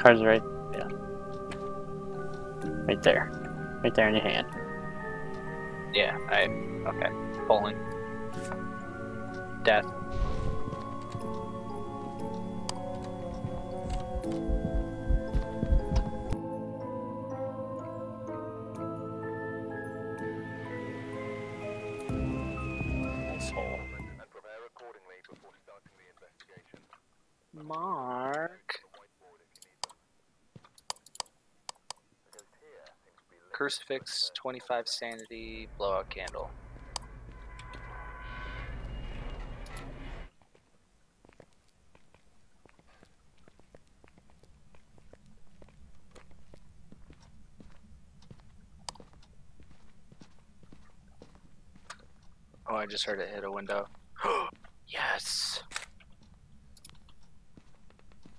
Cards right, yeah. Right there. Right there in your hand. Yeah, I. Okay. Bowling. Death. Crucifix, 25 sanity, blowout candle. Oh, I just heard it hit a window. yes!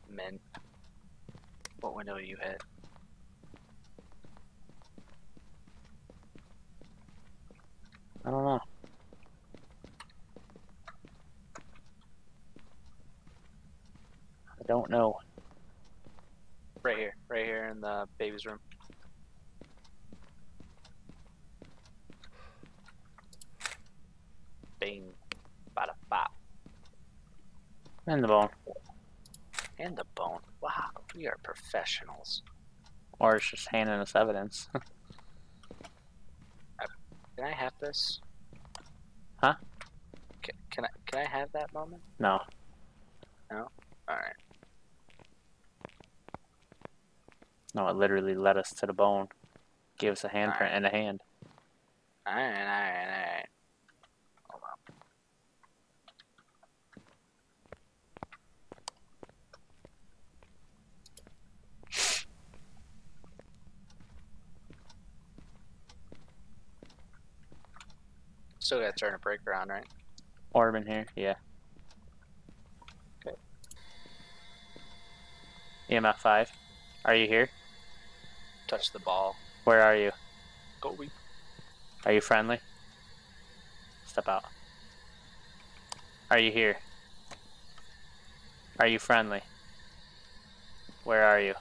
Mint. What window you hit? I don't know. I don't know. Right here, right here in the baby's room. Bing, bada bop, And the bone. and the bone. Wow, we are professionals. Or it's just handing us evidence. Uh, can I have this? Huh? Can, can I can I have that moment? no. No. All right. No, it literally led us to the bone. Gave us a handprint Alright. and a hand. All right. All right. All right. Hold on. Still gotta turn a breaker on, right? Orb in here, yeah. Okay. EMF 5. Are you here? Touch the ball. Where are you? Go we. Are you friendly? Step out. Are you here? Are you friendly? Where are you?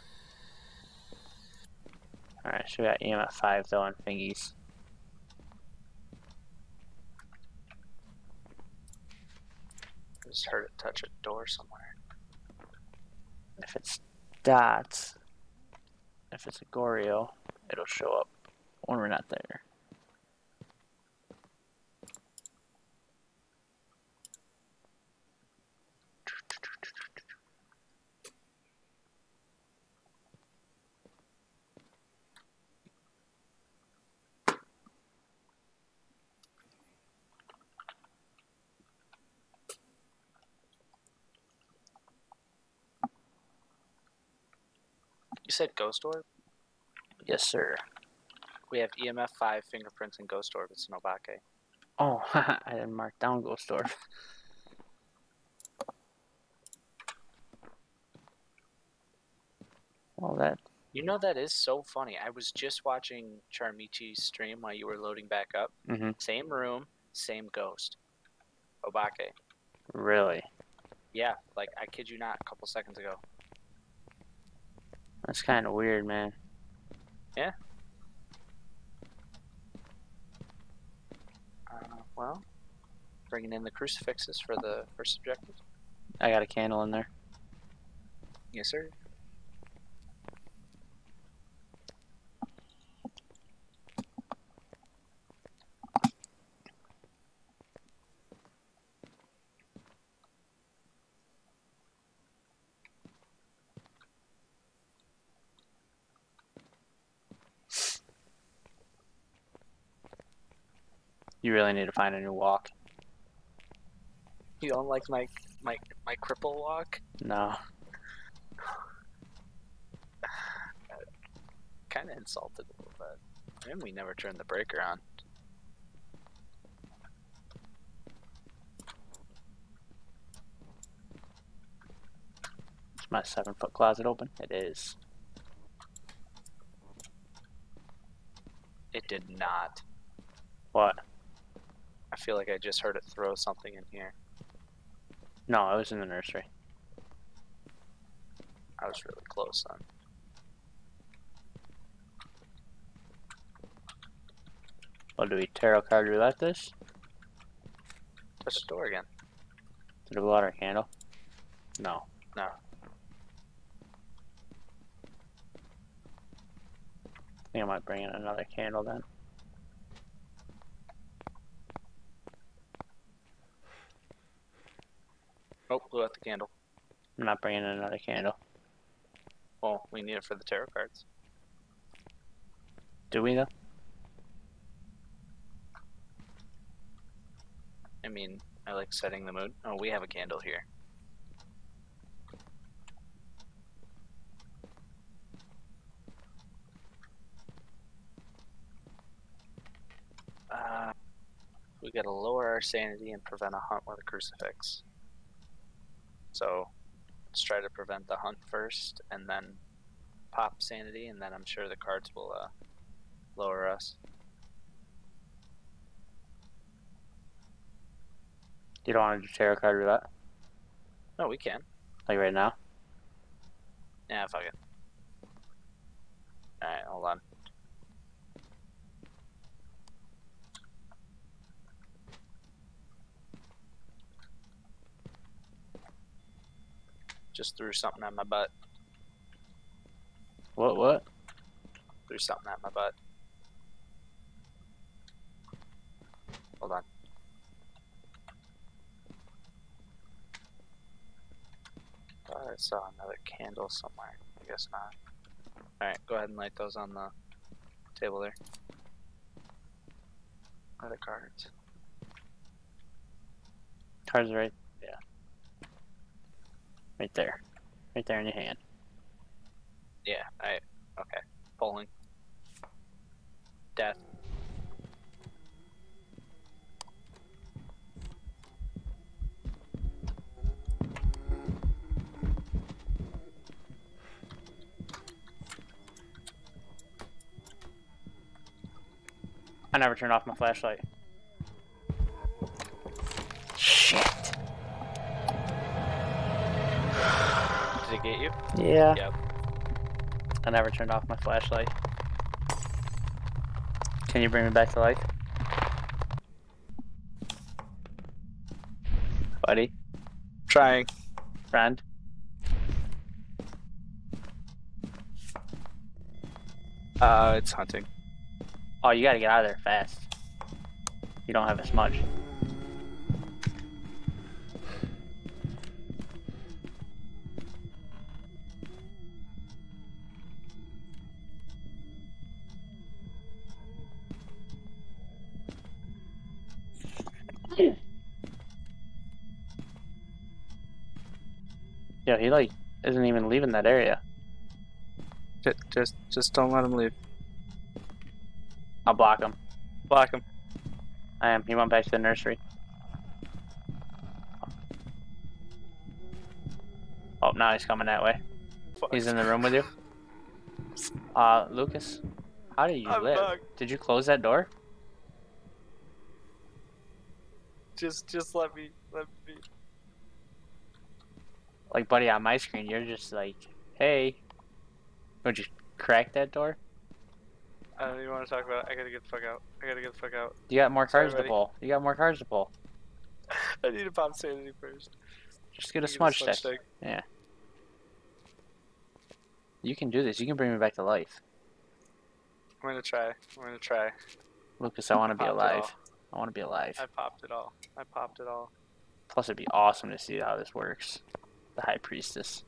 Alright, so we got EMF 5 though on fingies. Just heard it touch a door somewhere. If it's dots, if it's a Goryo, it'll show up when we're not there. You said ghost orb? Yes, sir. We have EMF 5, fingerprints, and ghost orb. It's an Obake. Oh, I didn't mark down Ghost Orb. Well, that You know that is so funny. I was just watching Charmichi's stream while you were loading back up. hmm Same room, same ghost. Obake. really Yeah, like I kid you not, a couple seconds ago. That's kind of weird, man. Yeah. Uh, well, bringing in the crucifixes for the first objective. I got a candle in there. Yes, sir. You really need to find a new walk. You don't like my my my cripple walk? No, Kind of insulted a little bit. And we never turned the breaker on. is my seven foot closet open? It is. It did not. What? I feel like I just heard it throw something in here. No, I was in the nursery. I was really close then. What do we tarot card roulette this? Touch the door again. Did it blow out our candle? No. No. I think I might bring in another candle then. Oh, blew out the candle. I'm not bringing in another candle. Well, we need it for the tarot cards. Do we though? I mean, I like setting the mood. Oh, we have a candle here. Uh, we gotta lower our sanity and prevent a hunt with a crucifix. So, let's try to prevent the hunt first, and then pop sanity, and then I'm sure the cards will uh, lower us. You don't want to do tarot card roulette? No, we can. Like right now? Yeah, fuck it. Alright, hold on. Just threw something at my butt. What, what? Threw something at my butt. Hold on. Thought I saw another candle somewhere. I guess not. Alright, go ahead and light those on the table there. Other cards. Cards right, yeah. Right there. Right there in your hand. Yeah, I okay. Pulling. Death. I never turned off my flashlight. It get you? Yeah. Yep. I never turned off my flashlight. Can you bring me back to life? Buddy? Trying. Friend? Uh, it's hunting. Oh, you gotta get out of there fast. You don't have a smudge. Yo, he like isn't even leaving that area. Just, just, just don't let him leave. I'll block him. Block him. I am. He went back to the nursery. Oh, now he's coming that way. He's in the room with you. Uh, Lucas, how do you I'm live? Did you close that door? Just, just let me, let me. Like, buddy, on my screen, you're just like, hey. Would you crack that door? Uh, I don't even want to talk about. it. I gotta get the fuck out. I gotta get the fuck out. You got more Sorry, cards to pull. You got more cards to pull. I need to pop sanity first. Just get a Give me smudge stick. stick. You can do this. You can bring me back to life. I'm gonna try. I'm gonna try. Lucas, I want to be alive. I want to be alive. I popped it all. I popped it all. Plus, it'd be awesome to see how this works. The High Priestess.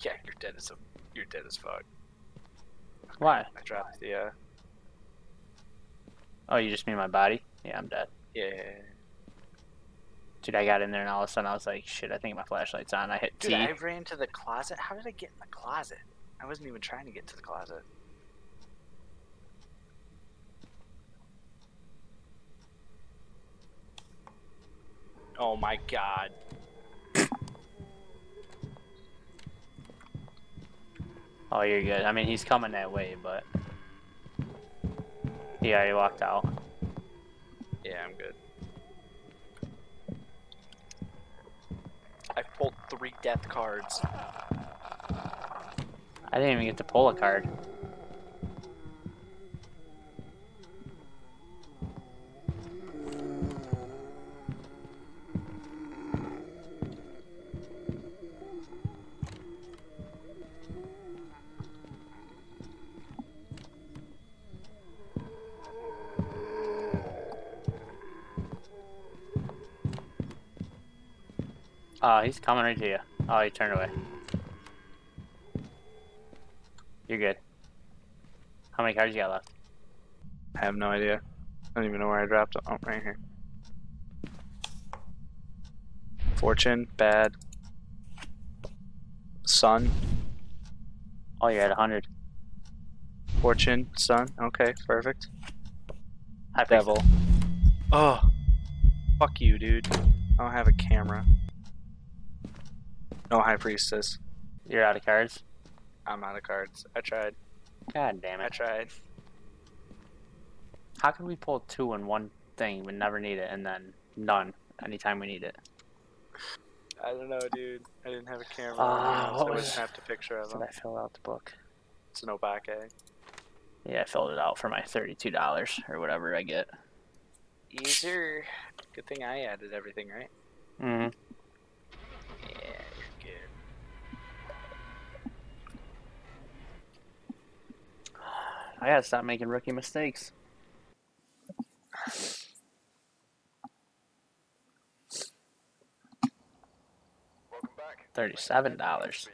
Yeah, you're dead as a. You're dead as fuck. Why? I dropped the. uh Oh, you just mean my body? Yeah, I'm dead. Yeah. Dude, I got in there and all of a sudden I was like, shit, I think my flashlight's on. I hit Dude, T. I ran to the closet. How did I get in the closet? I wasn't even trying to get to the closet. Oh my god. Oh, you're good. I mean, he's coming that way, but he already walked out. Yeah, I'm good. I pulled three death cards. I didn't even get to pull a card. Oh, he's coming right to you. Oh, he turned away. You're good. How many cards you got left? I have no idea. I don't even know where I dropped it. Oh, right here. Fortune, bad. Sun, Oh, you're at 100. fortune, sun. Okay, perfect. High priest. Devil. Oh, fuck you, dude. I don't have a camera. No high priestess. You're out of cards. I'm out of cards. I tried. God damn it. I tried. How can we pull two in one thing we never need it and then none anytime we need it? I don't know, dude. I didn't have a camera. Ah, so I was- wouldn't snapped a picture of Did them. I fill out the book? It's an Obake. Yeah, I filled it out for my $32 or whatever I get. Easier. Good thing I added everything, right? Mm-hmm. Yeah, you're good. I gotta stop making rookie mistakes. Thirty-seven dollars.